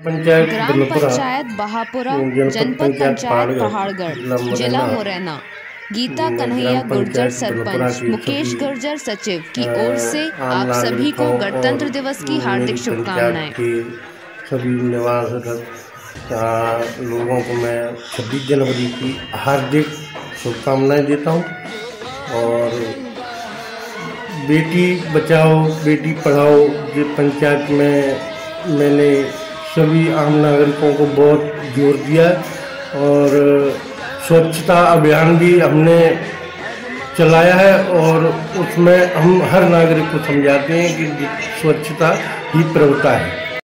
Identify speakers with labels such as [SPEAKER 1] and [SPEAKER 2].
[SPEAKER 1] पंचायत
[SPEAKER 2] ग्राम पंचायत बहापुरा
[SPEAKER 1] जनपद पंचायत पहाड़गढ़, जिला मुरैना,
[SPEAKER 2] गीता कन्हैया गुर्जर सरपंच मुकेश गुर्जर सचिव की ओर से आप सभी को गणतंत्र दिवस की हार्दिक शुभकामनाएँ।
[SPEAKER 1] सभी निवास लोगों को मैं छब्बीस जनवरी की हार्दिक शुभकामनाएँ देता हूँ। और बेटी बचाओ बेटी पढ़ाओ जो पंचायत में मैंने सभी आम नागरिकों को बहुत ज़ोर दिया और स्वच्छता अभियान भी हमने चलाया है और उसमें हम हर नागरिक को समझाते हैं कि स्वच्छता ही प्रवता है।